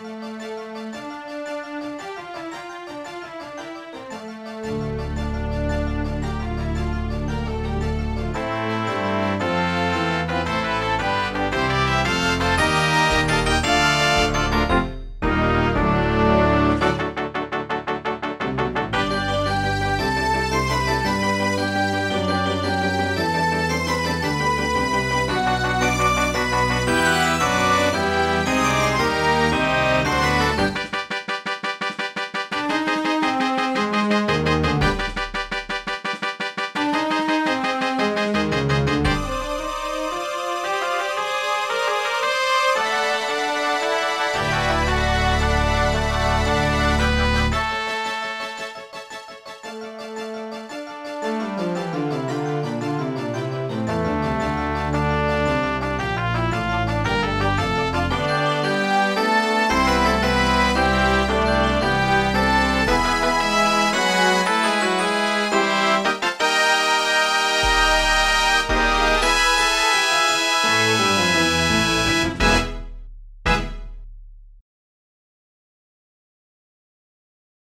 Música